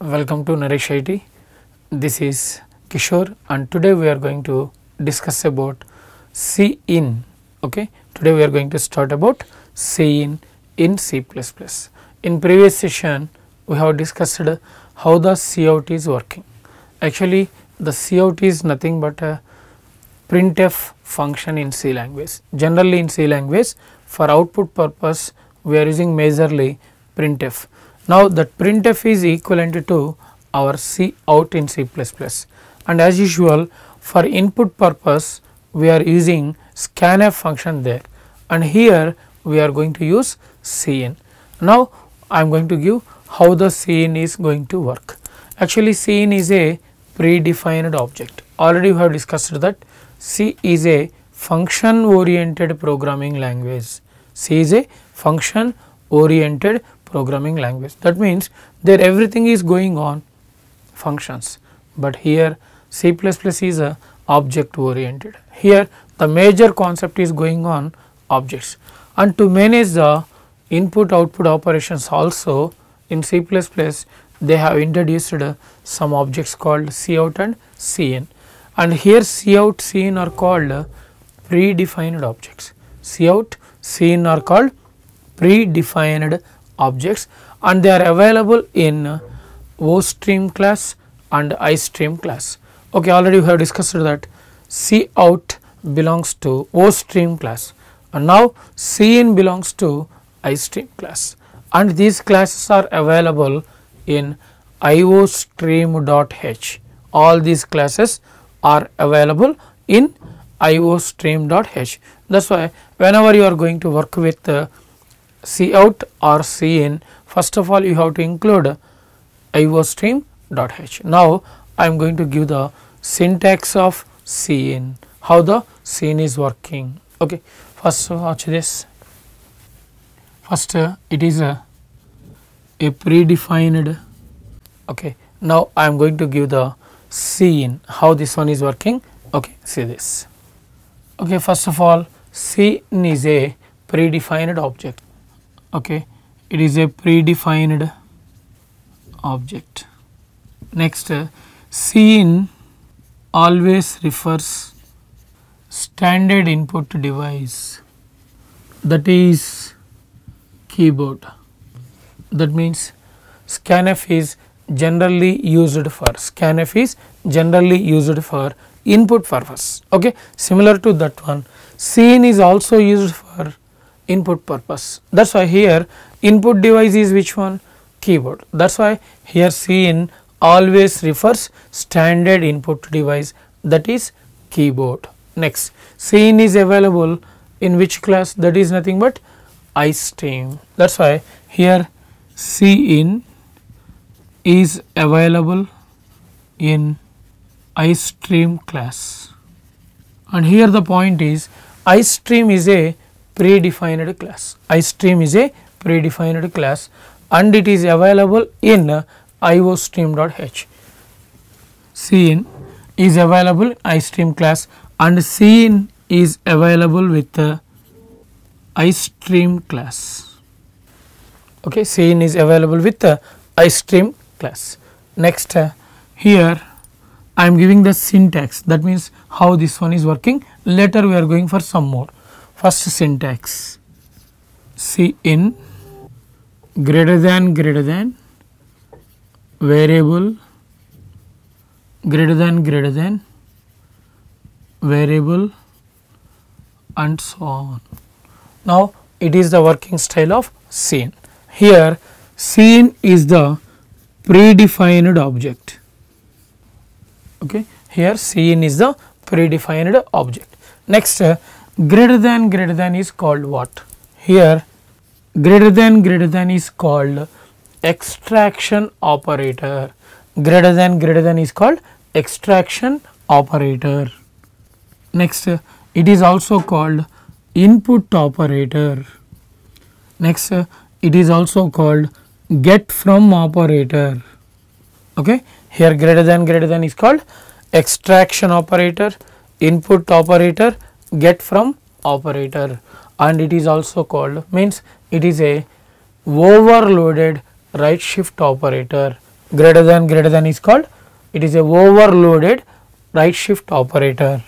welcome to Naresh IT. This is Kishore and today we are going to discuss about C in. Okay. Today we are going to start about C in in C++. In previous session we have discussed how the cout is working. Actually the cout is nothing but a printf function in C language. Generally in C language for output purpose we are using majorly printf. Now that printf is equivalent to our C out in C++ and as usual for input purpose we are using scanf function there and here we are going to use cin. Now I am going to give how the cin is going to work. Actually cin is a predefined object. Already we have discussed that C is a function oriented programming language. C is a function oriented programming language. That means there everything is going on functions, but here C++ is a object oriented. Here the major concept is going on objects and to manage the input output operations also in C++ they have introduced uh, some objects called cout and cin and here cout cin are called predefined objects cout cin are called predefined objects and they are available in ostream class and istream class. Okay already we have discussed that C out belongs to ostream class and now C in belongs to istream class. And these classes are available in iostream.h all these classes are available in iostream.h. That is why whenever you are going to work with uh, cout or C in first of all you have to include IO stream dot h. Now, I am going to give the syntax of C in how the C in is working. Okay. First watch this. First uh, it is a, a predefined. Okay. Now, I am going to give the C in how this one is working okay see this okay first of all C in is a predefined object okay. It is a predefined object. Next cin always refers standard input device. That is keyboard. That means scanf is generally used for scanf is generally used for input purpose. Okay. Similar to that one. Cin is also used for input purpose. That is why here input device is which one? Keyboard. That is why here cin always refers standard input device that is keyboard. Next cin is available in which class? That is nothing but istream that is why here cin is available in istream class. And here the point is istream is a predefined class. Istream is a predefined class and it is available in iostream.h cin is available istream class and cin is available with the istream class. Okay cin is available with the istream class. Next uh, here I am giving the syntax. That means how this one is working. Later we are going for some more. First syntax C in greater than greater than variable greater than greater than variable and so on. Now it is the working style of cin. Here cin is the predefined object. Okay. Here cin is the predefined object. Next uh, greater than greater than is called what? Here greater than greater than is called extraction operator. Greater than greater than is called extraction operator. Next it is also called input operator. Next it is also called get from operator okay here greater than greater than is called extraction operator input operator get from operator and it is also called means it is a overloaded right shift operator. Greater than greater than is called it is a overloaded right shift operator.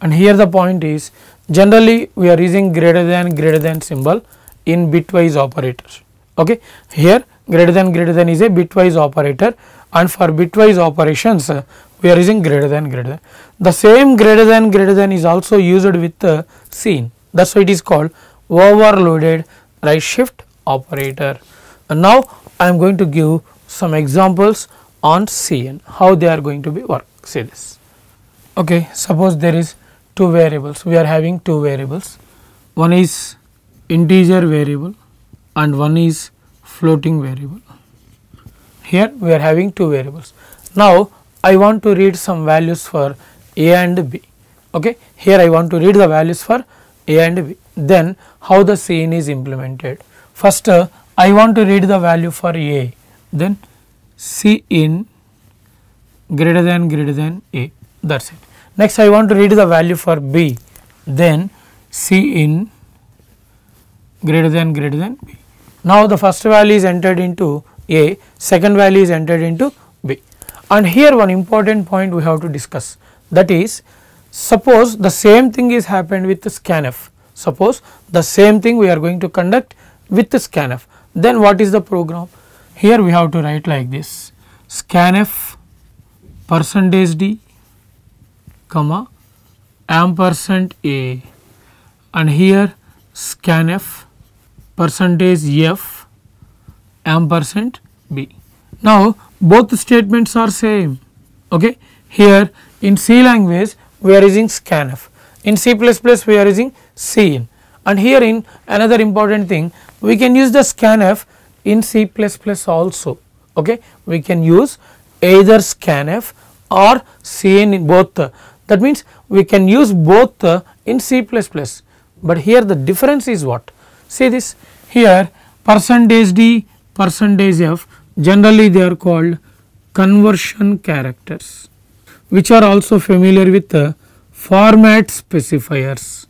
And here the point is generally we are using greater than greater than symbol in bitwise operators. Okay? Here greater than greater than is a bitwise operator and for bitwise operations uh, we are using greater than greater than. The same greater than greater than is also used with the cin. That is why it is called overloaded right shift operator. And now I am going to give some examples on cin how they are going to be work. Say this. Okay suppose there is two variables. We are having two variables. One is integer variable and one is floating variable here we are having two variables. Now I want to read some values for a and b. Okay? Here I want to read the values for a and b. Then how the cin is implemented. First uh, I want to read the value for a. Then c in greater than greater than a. That is it. Next I want to read the value for b. Then c in greater than greater than b. Now the first value is entered into a, second value is entered into b. And here one important point we have to discuss. That is suppose the same thing is happened with scanf. Suppose the same thing we are going to conduct with the scanf. Then what is the program? Here we have to write like this. Scanf percentage d comma ampersand a. And here scanf percentage f ampersand b. Now both statements are same okay? Here in C language we are using scanf. In C++ plus we are using cin. And here in another important thing we can use the scanf in C++ plus also okay? We can use either scanf or cin in both. That means we can use both in C++ plus, but here the difference is what? See this. Here percentage d percentage f generally they are called conversion characters which are also familiar with the format specifiers.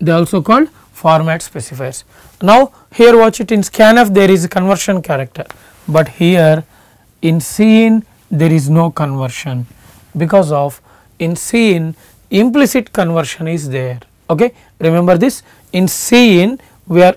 They are also called format specifiers. Now here watch it in scanf there is a conversion character, but here in cin there is no conversion because of in cin implicit conversion is there. Okay remember this in cin we are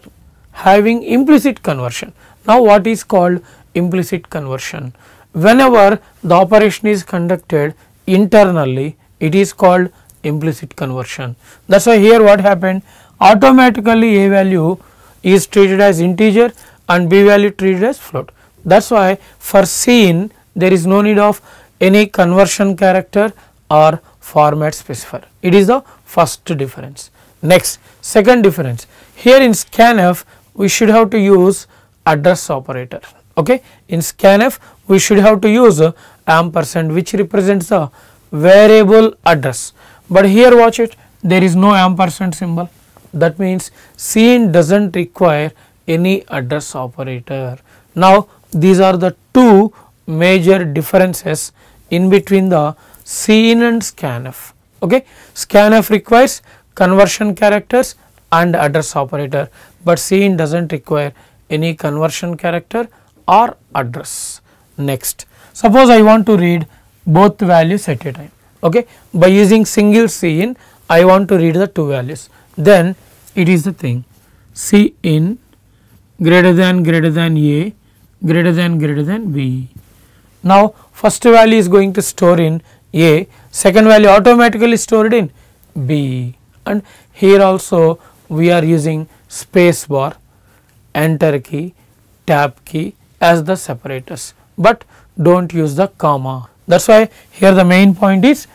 having implicit conversion now what is called implicit conversion whenever the operation is conducted internally it is called implicit conversion that is why here what happened automatically a value is treated as integer and b value treated as float. That is why for cin there is no need of any conversion character or format specifier. It is the first difference. Next second difference here in scanf we should have to use address operator. Okay. In scanf we should have to use ampersand which represents the variable address, but here watch it there is no ampersand symbol that means cin does not require any address operator. Now these are the two major differences in between the cin and scanf. Okay. Scanf requires conversion characters and address operator, but cin does not require any conversion character or address. Next, suppose I want to read both values at a time. Okay. By using single cin, I want to read the two values then it is the thing C in greater than greater than A greater than greater than B. Now first value is going to store in A, second value automatically stored in B and here also we are using space bar, enter key, tab key as the separators, but do not use the comma. That is why here the main point is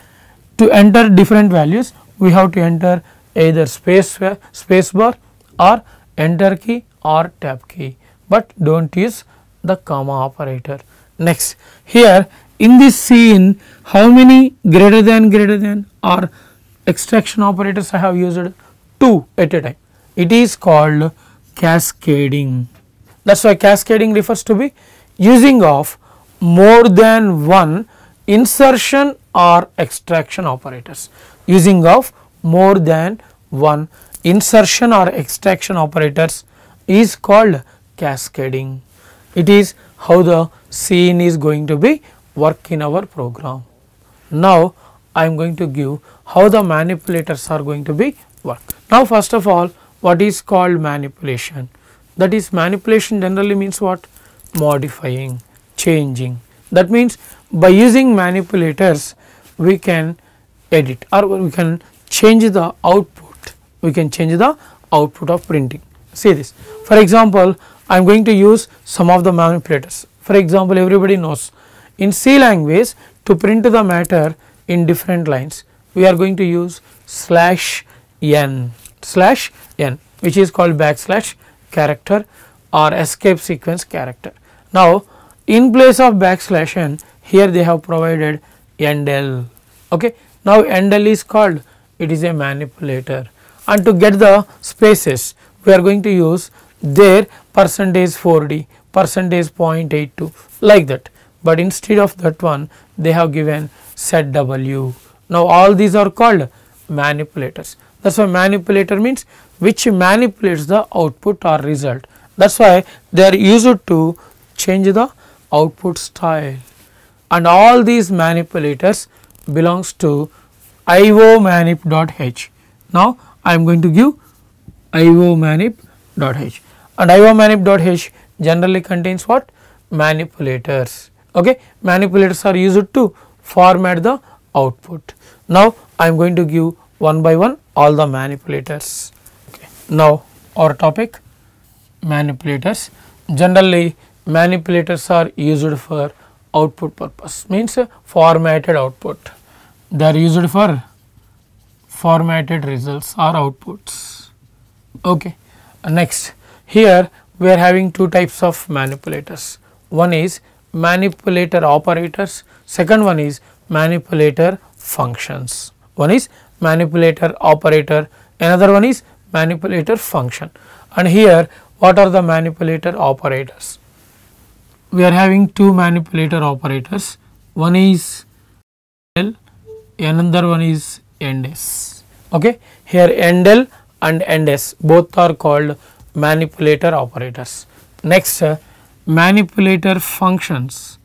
to enter different values we have to enter either space space bar or enter key or tab key, but do not use the comma operator. Next here in this cin how many greater than greater than or extraction operators I have used 2 at a time. It is called cascading. That is why cascading refers to be using of more than one insertion or extraction operators using of more than one insertion or extraction operators is called cascading. it is how the cin is going to be work in our program. Now, I am going to give how the manipulators are going to be work. Now, first of all what is called manipulation. That is manipulation generally means what? Modifying changing. That means by using manipulators we can edit or we can change the output. We can change the output of printing. See this. For example I am going to use some of the manipulators. For example everybody knows. In C language to print the matter in different lines we are going to use slash n slash n which is called backslash character or escape sequence character. Now, in place of backslash n here they have provided endl. Okay. Now, endl is called it is a manipulator and to get the spaces we are going to use their percentage 4d percentage 0.82 like that, but instead of that one they have given set w. Now, all these are called manipulators that is why manipulator means which manipulates the output or result. That is why they are used to change the output style. And all these manipulators belongs to iomanip.h. Now, I am going to give iomanip.h and iomanip.h generally contains what? Manipulators. Okay? Manipulators are used to format the output. Now i am going to give one by one all the manipulators. Okay. now our topic manipulators. Generally manipulators are used for output purpose means formatted output. They are used for formatted results or outputs. Okay. Next here we are having two types of manipulators. One is manipulator operators. Second one is manipulator functions. One is manipulator operator. Another one is manipulator function. And here what are the manipulator operators? We are having two manipulator operators. One is L another one is ends okay? Here endl and ends both are called manipulator operators. Next uh, manipulator functions.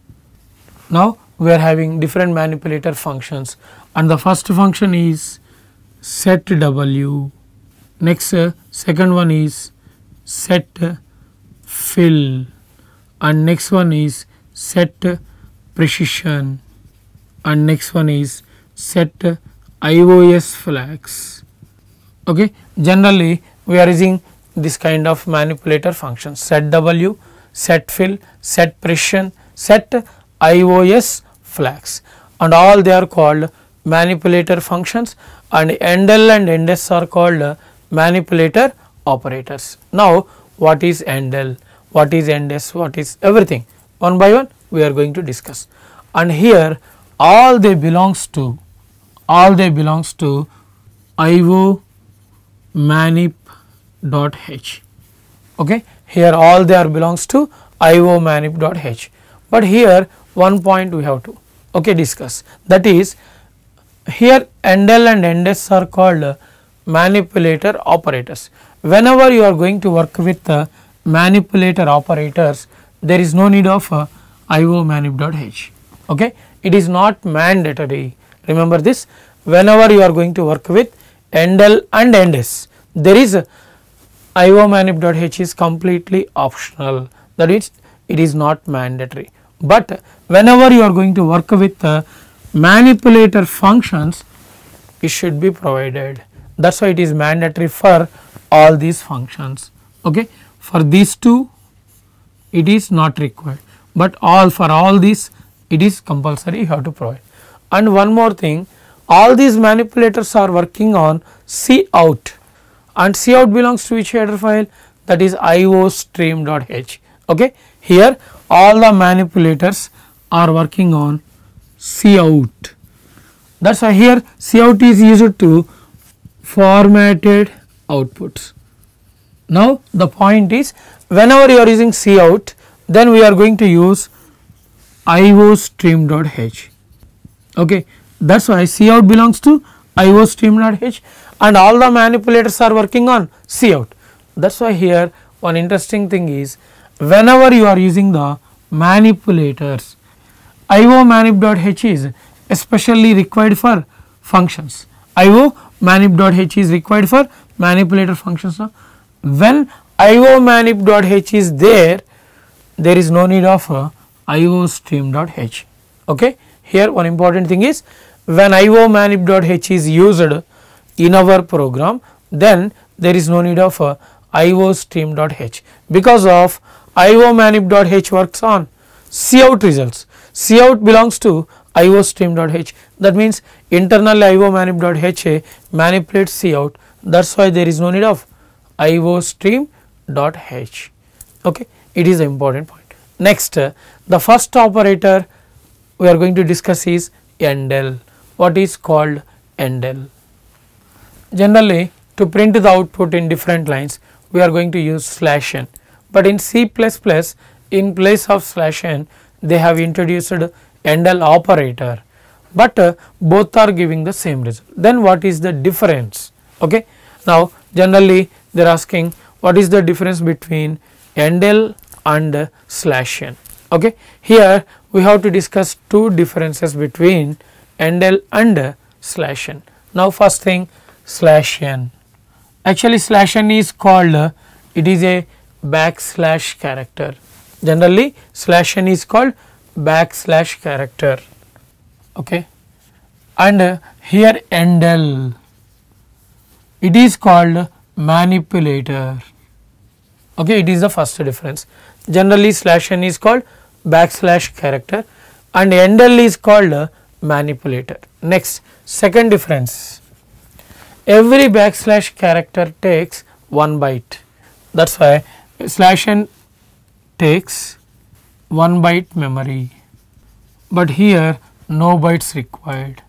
Now we are having different manipulator functions. And the first function is set w. Next uh, second one is set fill. And next one is set precision. And next one is set ios flags. Okay? Generally we are using this kind of manipulator functions set w set fill set precision set ios flags. And all they are called manipulator functions and endl and ends are called manipulator operators. Now, what is endl, what is ends, what is everything? One by one we are going to discuss. And here all they belongs to all they belongs to io manip dot h. Okay? Here all they are belongs to io manip dot h. But here one point we have to okay discuss. That is here endl and ends are called manipulator operators. Whenever you are going to work with uh, manipulator operators there is no need of uh, manip.h okay? It is not mandatory. Remember this? Whenever you are going to work with endl and ends there is uh, manip.h is completely optional. That is it is not mandatory. But whenever you are going to work with uh, manipulator functions it should be provided. That is why it is mandatory for all these functions. Okay? For these two it is not required. But all for all these it is compulsory you have to provide. And one more thing all these manipulators are working on C out. And C out belongs to which header file? That is iostream.h okay? Here all the manipulators are working on C out. That is why here C out is used to formatted outputs. Now, the point is whenever you are using C out then we are going to use IO stream.h okay? That is why C out belongs to IO stream.h and all the manipulators are working on C out. That is why here one interesting thing is whenever you are using the manipulators IO manip.h is especially required for functions. IO manip.h is required for manipulator functions. When IO manip.h is there, there is no need of uh, IO stream.h. Okay. Here one important thing is when IO manip.h is used in our program, then there is no need of uh, IO stream.h because of IO manip.h works on cout results. Cout belongs to IO stream.h that means internal IO manip.h manipulates cout that is why there is no need of IO stream.h okay? It is an important point. Next uh, the first operator we are going to discuss is endl what is called endl. Generally to print the output in different lines we are going to use slash n. But in C++ in place of slash n they have introduced endl operator but uh, both are giving the same result. Then what is the difference? Okay. Now generally they are asking what is the difference between endl and slash n? Okay. Here we have to discuss two differences between endl and slash n. Now first thing slash n. Actually slash n is called uh, it is a backslash character generally slash n is called backslash character. Okay? And here endl it is called manipulator. Okay? It is the first difference. Generally slash n is called backslash character and endl is called manipulator. Next second difference. Every backslash character takes one byte. That is why slash n takes 1 byte memory, but here no bytes required.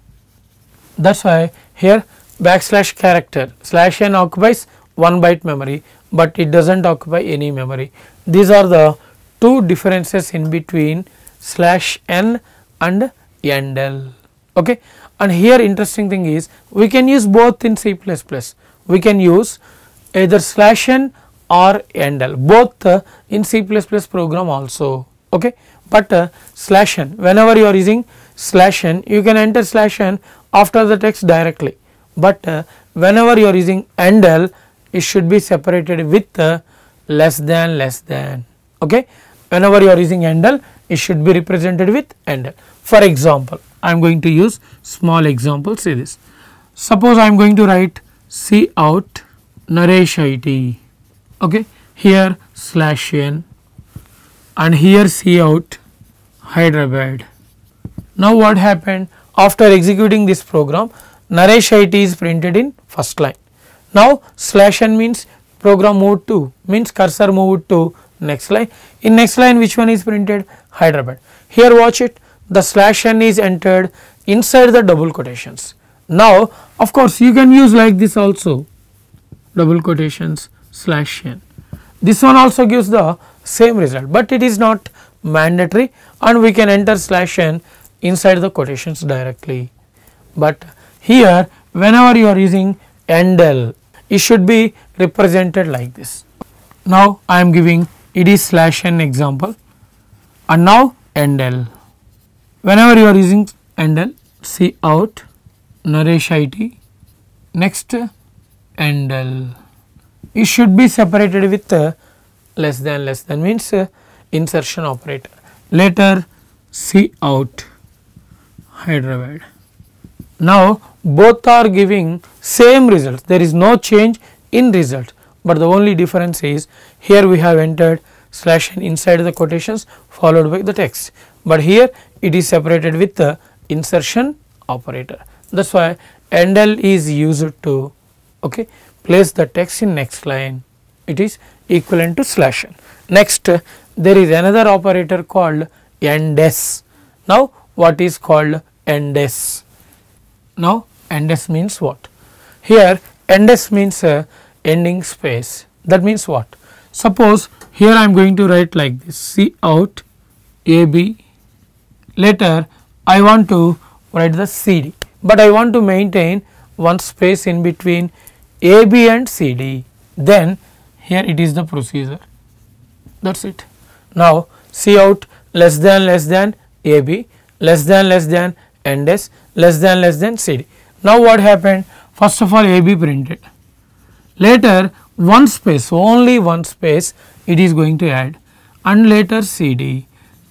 That is why here backslash character slash n occupies 1 byte memory, but it does not occupy any memory. These are the two differences in between slash n and endl. Okay. And here interesting thing is we can use both in C++. We can use either slash n or endl both uh, in C++ plus program also. Okay? But uh, slash n. Whenever you are using slash n you can enter slash n after the text directly. But uh, whenever you are using endl it should be separated with uh, less than less than. Okay? Whenever you are using endl it should be represented with endl for example i am going to use small example see this. Suppose i am going to write c out naresh it okay here slash n and here c out, Hyderabad. Now what happened after executing this program Naresh IT is printed in first line. Now slash n means program moved to means cursor moved to next line. In next line which one is printed Hyderabad. Here watch it the slash n is entered inside the double quotations. Now of course you can use like this also double quotations slash n. This one also gives the same result, but it is not mandatory and we can enter slash n inside the quotations directly. But here whenever you are using endl it should be represented like this. Now I am giving is slash n example and now endl. Whenever you are using endl see out Naresh IT next endl it should be separated with less than less than means uh, insertion operator. Later C out. Hyderabad. Now both are giving same result. There is no change in result. But the only difference is here we have entered slash inside the quotations followed by the text. But here it is separated with the insertion operator. That is why endl is used to okay place the text in next line it is equivalent to slash n. Next there is another operator called ends. Now what is called ends? Now ends means what? Here ends means uh, ending space that means what? Suppose here I am going to write like this C out AB later I want to write the CD but I want to maintain one space in between AB and CD then here it is the procedure that is it Now, C out less than less than A B less than less than N S less than less than C D. Now, what happened? First of all A B printed. Later one space only one space it is going to add and later C D.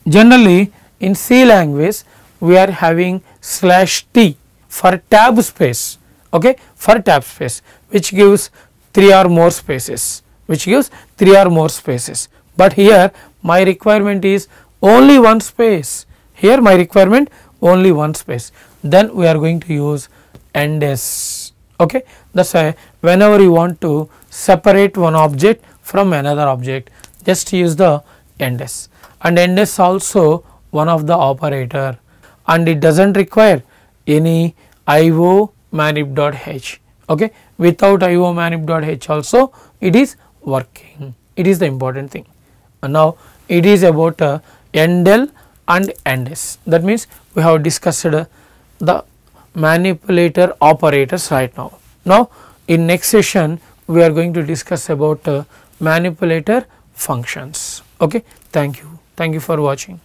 Generally in C language we are having slash T for tab space okay, for tab space which gives 3 or more spaces which gives 3 or more spaces. But here my requirement is only one space. Here my requirement only one space. Then we are going to use ends okay? That is why whenever you want to separate one object from another object just use the ends and ends also one of the operator. And it does not require any IO manip.h okay? Without IO manip.h also it is working. It is the important thing. And now it is about uh, endl and ends that means we have discussed uh, the manipulator operators right now. Now in next session we are going to discuss about uh, manipulator functions. Okay? Thank you. Thank you for watching